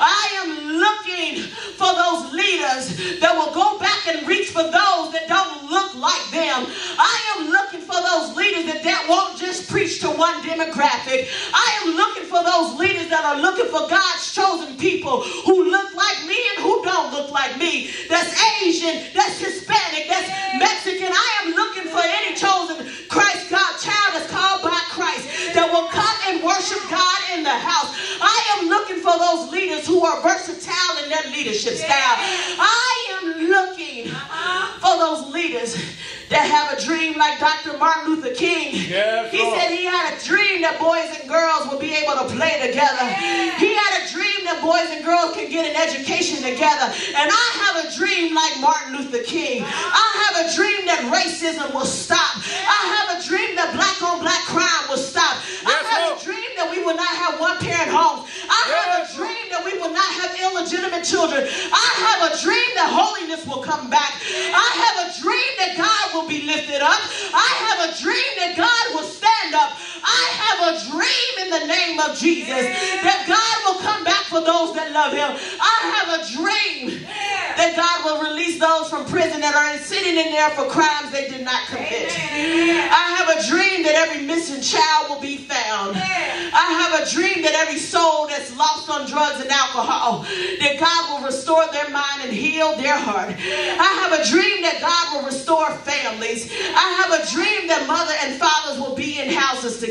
Speaker 1: I am looking for those leaders that will go back and reach for those that don't look like them. I am looking for those leaders that, that won't just preach to one demographic. I am looking for those leaders that are looking for God's chosen people who look like me and who don't look like me. That's Asian, that's Hispanic, that's Mexican. I am looking for any chosen Christ God child that's called by Christ that will come and worship God in the house. I am looking for those leaders who are versatile in their leadership style. I am looking for those leaders that have a dream like Dr. Martin Luther King.
Speaker 2: Yes,
Speaker 1: he
Speaker 2: Lord.
Speaker 1: said he had a dream that boys and girls would be able to play together. He had a dream that boys and girls could get an education together. And I have a dream like Martin Luther King. I have a dream that racism will stop. I have a dream that black on black crime will stop. I
Speaker 2: Yes,
Speaker 1: have
Speaker 2: Lord.
Speaker 1: a dream that we will not have one parent homes. I have a dream that we will not have illegitimate children. I have a dream that holiness will come back. I have a dream that God will be lifted up. I have a dream that God will stand up. I have a dream in the name of Jesus that God will come back for those that love him. I have a dream that God will release those from prison that are sitting in there for crimes they did not commit. I have a dream that every missing child will be found. I have a dream that every soul that's lost on drugs and alcohol, that God will restore their mind and heal their heart. I have a dream that God will restore families. I have a dream that mother and fathers will be in houses together.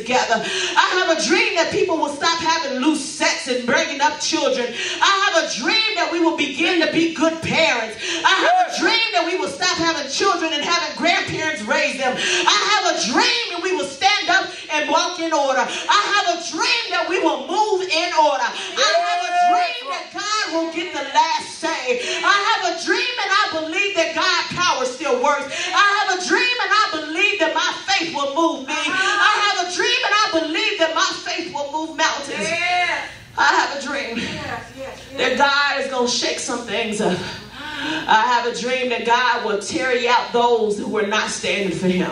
Speaker 1: I have a dream that people will stop having loose sex and bringing up children. I have a dream that we will begin to be good parents. I have a dream that we will stop having children and having grandparents raise them. I have a dream that we will stand up and walk in order. I have a dream that we will move in order. I have a dream that God will get the last say. I have a dream and I believe that God power still works. I have a dream and I believe that my faith will move me. I have a dream and I believe that my faith will move mountains.
Speaker 3: Yes,
Speaker 1: I have a dream
Speaker 3: yes, yes,
Speaker 1: that. God is going to shake some things up. I have a dream that God will carry out those who are not standing for Him.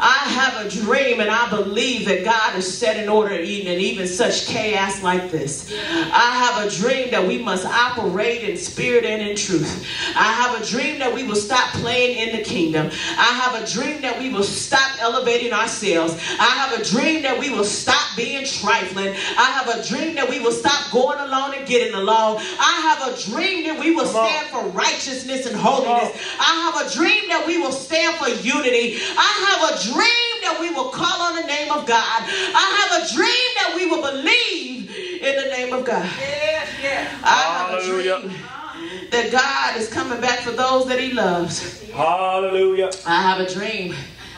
Speaker 1: I have a dream and I believe that God is setting order even in even such chaos like this. I have a dream that we must operate in spirit and in truth. I have a dream that we will stop playing in the kingdom. I have a dream that we will stop elevating ourselves. I have a dream that we will stop being trifling. I have a dream that we will stop going along and getting along. I have a dream that we will stand for righteousness and holiness. I have a dream that we will stand for unity. I have a dream that we will call on the name of God. I have a dream that we will believe in the name of God.
Speaker 3: Yes, yes.
Speaker 1: I have a dream that God is coming back for those that He loves.
Speaker 2: Hallelujah.
Speaker 1: I have a dream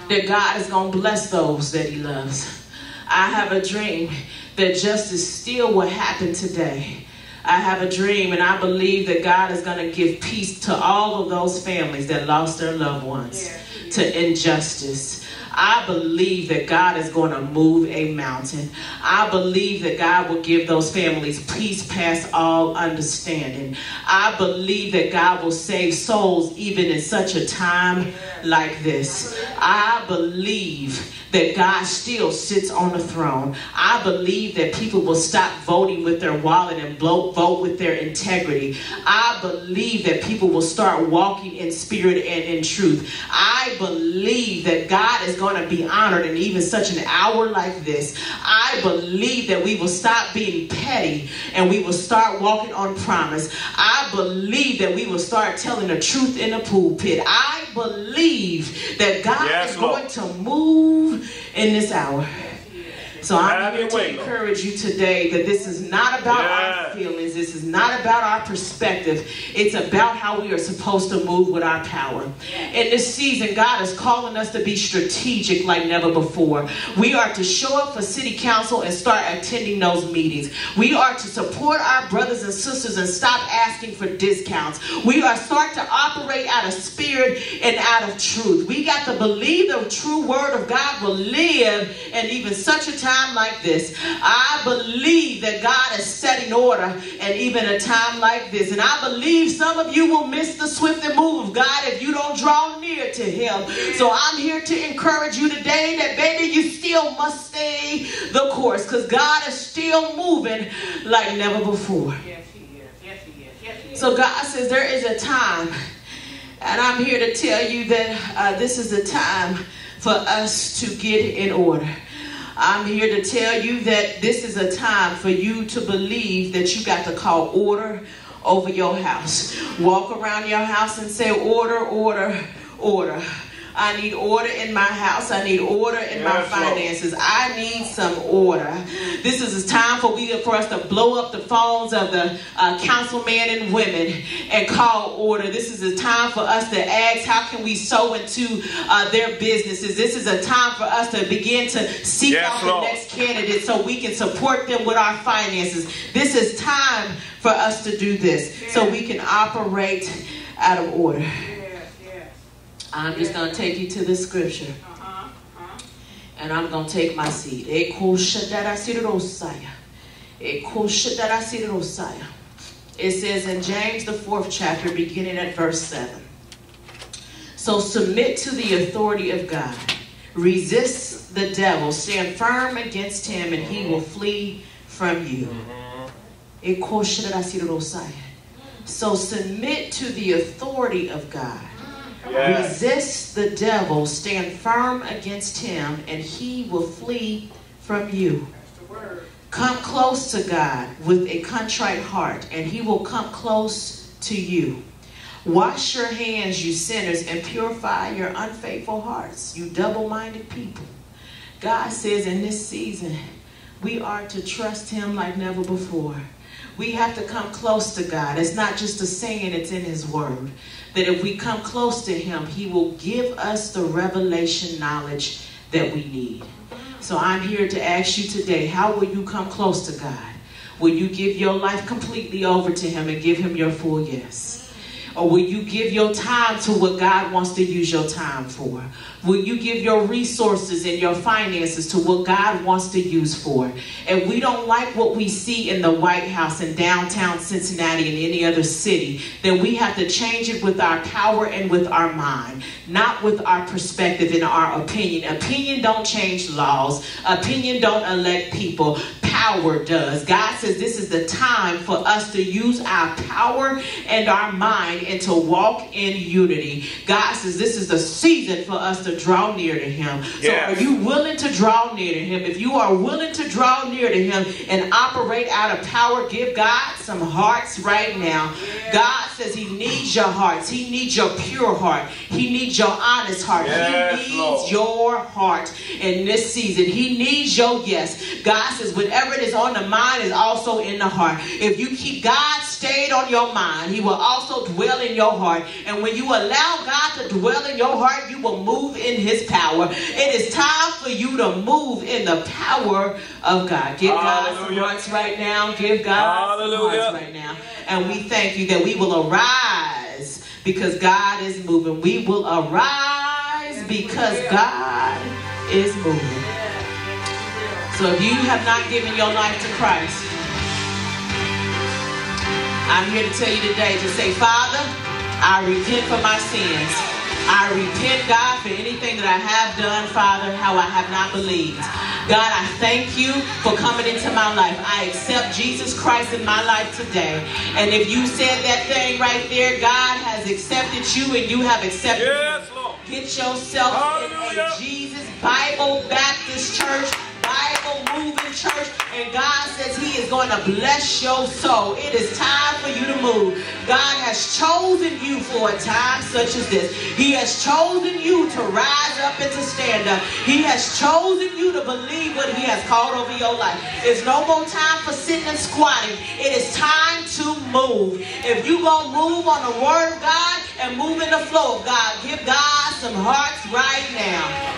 Speaker 1: that God is going to bless those that He loves. I have a dream that justice still will happen today. I have a dream and I believe that God is going to give peace to all of those families that lost their loved ones to injustice. I believe that God is going to move a mountain. I believe that God will give those families peace past all understanding. I believe that God will save souls even in such a time like this. I believe that God still sits on the throne. I believe that people will stop voting with their wallet and blow, vote with their integrity. I believe that people will start walking in spirit and in truth. I believe that God is going to be honored in even such an hour like this. I believe that we will stop being petty and we will start walking on promise. I believe that we will start telling the truth in the pulpit. I believe that God
Speaker 2: Yes,
Speaker 1: is
Speaker 2: Lord.
Speaker 1: going to move in this hour. So I'm here to encourage you today that this is not about our feelings. This is not about our perspective. It's about how we are supposed to move with our power. In this season, God is calling us to be strategic like never before. We are to show up for city council and start attending those meetings. We are to support our brothers and sisters and stop asking for discounts. We are start to operate out of spirit and out of truth. We got to believe the true word of God will live and even such a time like this. I believe that God is setting order and even a time like this. And I believe some of you will miss the swift and move of God if you don't draw near to him. So I'm here to encourage you today that baby you still must stay the course because God is still moving like never before.
Speaker 3: Yes, he is. Yes, he is. Yes, he is.
Speaker 1: So God says there is a time, and I'm here to tell you that uh, this is a time for us to get in order. I'm here to tell you that this is a time for you to believe that you got to call order over your house. Walk around your house and say, Order, order, order. I need order in my house. I need order in my
Speaker 2: Lord.
Speaker 1: finances. I need some order. This is a time for we for us to blow up the phones of the uh, councilmen and women and call order. This is a time for us to ask how can we sow into uh, their businesses. This is a time for us to begin to seek
Speaker 2: Yes,
Speaker 1: out
Speaker 2: Lord.
Speaker 1: the next candidate so we can support them with our finances. This is time for us to do this so we can operate out of order. I'm just going to take you to the scripture.
Speaker 3: Uh-huh. Uh-huh.
Speaker 1: And I'm going to take my seat. Eko shadarasirosaya. Eko shadarasirosaya. It says in James, the fourth chapter, beginning at verse 7. So submit to the authority of God. Resist the devil. Stand firm against him, and he will flee from you. Shadarasirosaya. So submit to the authority of God.
Speaker 2: Yes.
Speaker 1: Resist the devil, stand firm against him, and he will flee from you. Come close to God with a contrite heart, and he will come close to you. Wash your hands, you sinners, and purify your unfaithful hearts, you double minded people. God says in this season, we are to trust him like never before. We have to come close to God. It's not just a saying, it's in his word. That if we come close to him, he will give us the revelation knowledge that we need. So I'm here to ask you today, how will you come close to God? Will you give your life completely over to him and give him your full yes? Or will you give your time to what God wants to use your time for? Will you give your resources and your finances to what God wants to use for? And we don't like what we see in the White House in downtown Cincinnati and any other city, then we have to change it with our power and with our mind, not with our perspective and our opinion. Opinion don't change laws. Opinion don't elect people. Power does. God says this is the time for us to use our power and our mind and to walk in unity. God says this is the season for us to draw near to Him. So are you willing to draw near to Him? If you are willing to draw near to Him and operate out of power, give God some hearts right now. God says He needs your hearts. He needs your pure heart. He needs your honest heart.
Speaker 2: Yes,
Speaker 1: he needs
Speaker 2: Lord.
Speaker 1: your heart in this season. He needs your yes. God says whatever it is on the mind is also in the heart. If you keep God stayed on your mind, He will also dwell in your heart. And when you allow God to dwell in your heart, you will move in His power. It is time for you to move in the power of God. Give God some hearts right now. Give God some hearts right now. And we thank you that we will arise because God is moving. We will arise because God is moving. So if you have not given your life to Christ, I'm here to tell you today to say, Father, I repent for my sins. I repent, God, for anything that I have done, Father, how I have not believed. God, I thank you for coming into my life. I accept Jesus Christ in my life today. And if you said that thing right there, God has accepted you and you have accepted
Speaker 2: Yes, Lord.
Speaker 1: Get yourself in a Jesus Bible Baptist Church, Bible moving church, and God says He is going to bless your soul. It is time for you to move. God has chosen you for a time such as this. He has chosen you to rise up and to stand up. He has chosen you to believe what he has called over your life. It's no more time for sitting and squatting. It is time to move. If you going to move on the word of God and move in the flow of God, give God some hearts right now.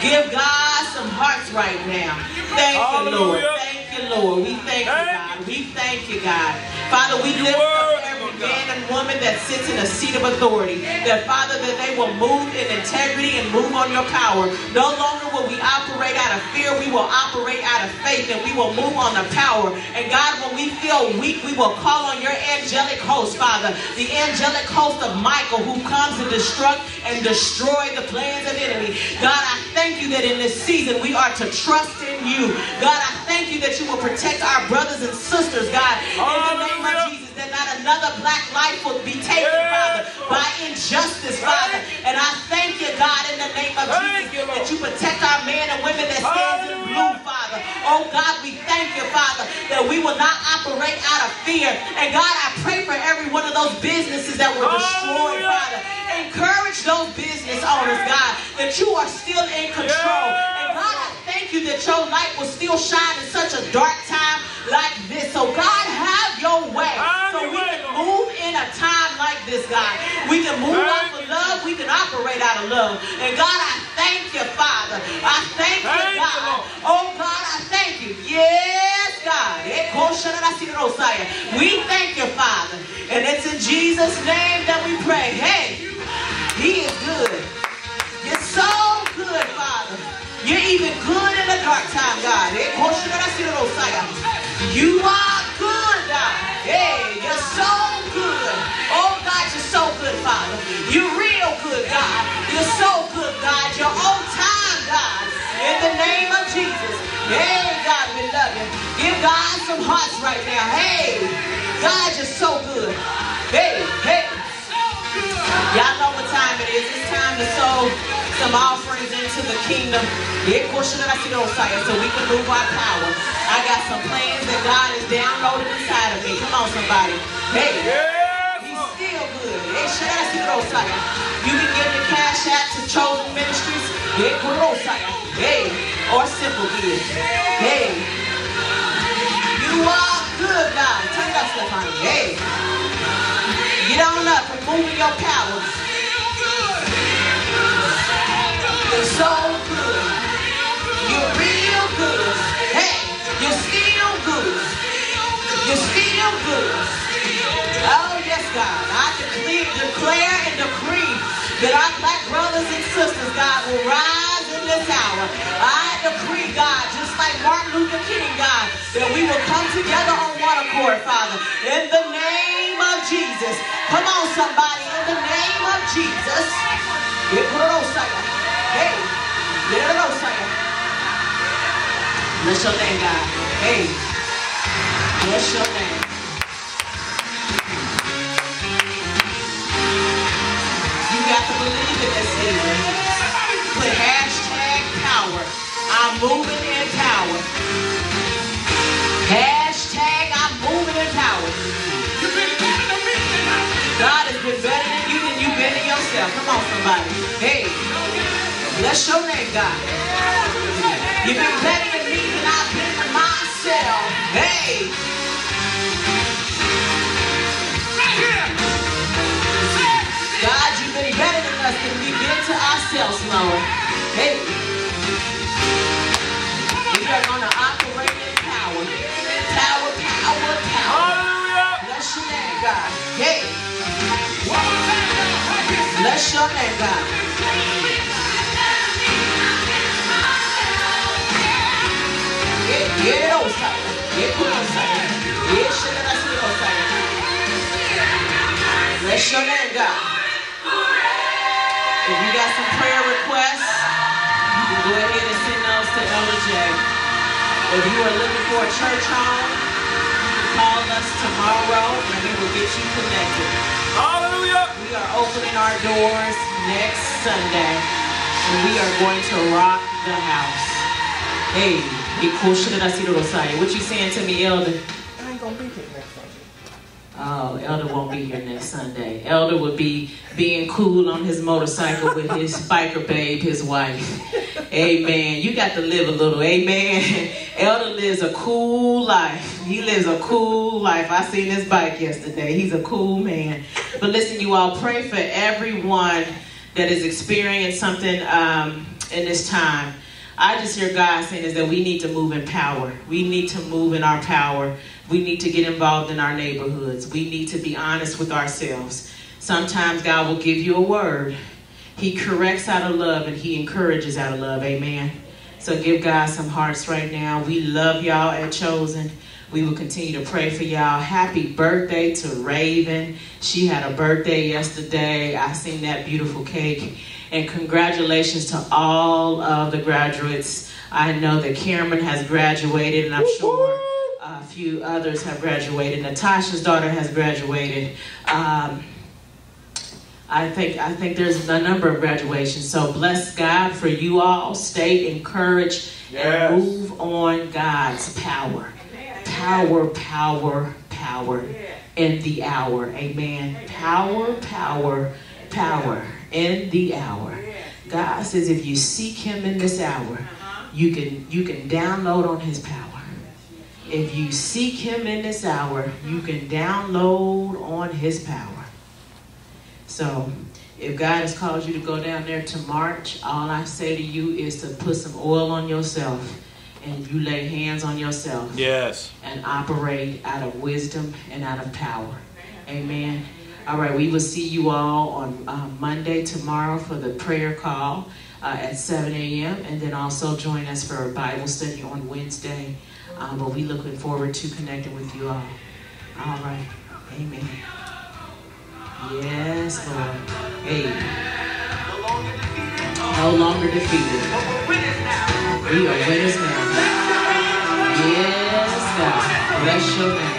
Speaker 1: Give God some hearts right now. Thank you, Lord. Thank you, Lord. We thank you, God. We thank you, God. Father, we
Speaker 2: You
Speaker 1: lift up every man and woman that sits in a seat of authority. That, Father, that they will move in integrity and move on your power. No longer will we operate out of fear. We will operate out of faith and we will move on the power. And God, when we feel weak, we will call on your angelic host, Father. The angelic host of Michael who comes to destruct and destroy the plans of the enemy. God, I thank you that in this season we are to trust in you. God, I thank you that you will protect our brothers and sisters, God, in the name of Jesus, another black life will be taken, Father, by injustice, Father. And I thank you, God, in the name of Jesus,
Speaker 2: you,
Speaker 1: that you protect our men and women that stands in blue, Father. Oh, God, we thank you, Father, that we will not operate out of fear. And God, I pray for every one of those businesses that were destroyed, Father. Encourage those business owners, God, that you are still in control. And God, I thank you that your light will still shine in such a dark time like this. So God, have your way. So we can move in a time like this, God. We can move off of love. We can operate out of love. And God, I thank you, Father. I thank you, God. Oh, God, I thank you. Yes, God. We thank you, Father. And it's in Jesus' name that we pray. Hey, He is good. You're so good, Father. You're even good in a dark time, God. Eh, you are good, God. Hey, you're so good. Oh, God, you're so good, Father. You're real good, God. You're so good, God. You're on time, God. In the name of Jesus. Hey, God, we love you. Give God some hearts right now. Hey, God, you're so good. Hey, hey. Y'all know what time it is. It's time to sow some offerings into the kingdom. So we can move our power. I got some plans that God is downloading inside of me. Come on, somebody. Hey. He's still good. Hey, shout out to Rosaya. You can give the cash app to Chosen Ministries. Hey, or Simple Give. Hey. You are good, God. Turn it up, Stephanie. Hey. Get on up and move in your power. You're so good. You're real good. Hey, you're still good. You're still good. Oh, yes, God. I declare, and decree that our black brothers and sisters, God, will rise in this hour. I decree, God, just like Martin Luther King, God, that we will come together on one accord, Father. In the name of Jesus. Come on, somebody. In the name of Jesus. Hey. Bless your name, God. Hey. Bless your name. You got to believe in this season. Put hashtag power. I'm moving in power. Hashtag I'm moving in power. God has been better than you than you've been in yourself. Come on, somebody. Hey. Bless your name, God. You've been better than me than I've been to myself. Hey. God, you've been better than us than we've been to ourselves, Lord. Hey. We are going to operate in power. Power, power, power.
Speaker 2: Hallelujah.
Speaker 1: Bless your name, God. Hey. Bless your name, God. See, sorry. Bless your name, God. If you got some prayer requests, you can go ahead and send those to Elder J. If you are looking for a church home, call us tomorrow and we will get you connected.
Speaker 2: Hallelujah.
Speaker 1: We are opening our doors next Sunday and we are going to rock the house. Hey, What you saying to me, Elder?
Speaker 4: I ain't gonna be here next Sunday.
Speaker 1: Oh, Elder won't be here next Sunday. Elder will be being cool on his motorcycle with his biker babe, his wife. Amen. You got to live a little. Amen. Elder lives a cool life. He lives a cool life. I seen his bike yesterday. He's a cool man. But listen, you all pray for everyone that is experiencing something um, in this time. I just hear God saying is that we need to move in power. We need to move in our power. We need to get involved in our neighborhoods. We need to be honest with ourselves. Sometimes God will give you a word. He corrects out of love and he encourages out of love. Amen. So give God some hearts right now. We love y'all at Chosen. We will continue to pray for y'all. Happy birthday to Raven. She had a birthday yesterday. I seen that beautiful cake. And congratulations to all of the graduates. I know that Cameron has graduated, and I'm sure a few others have graduated. Natasha's daughter has graduated. Um, I think I think there's a number of graduations. So bless God for you all. Stay encouraged
Speaker 2: Yes.
Speaker 1: and move on God's power. Power, power, power in the hour. Amen. Power, power, power in the hour. God says if you seek him in this hour, you can you can download on his power. If you seek him in this hour, you can download on his power. So, if God has called you to go down there to march, all I say to you is to put some oil on yourself and you lay hands on yourself
Speaker 2: Yes.
Speaker 1: and operate out of wisdom and out of power. Amen. All right, we will see you all on uh, Monday tomorrow for the prayer call uh, at 7 a.m. and then also join us for a Bible study on Wednesday. Uh, but we looking forward to connecting with you all. All right. Amen. Yes, Lord. Hey. No longer defeated. We are winners now. Yes, God. Bless your name.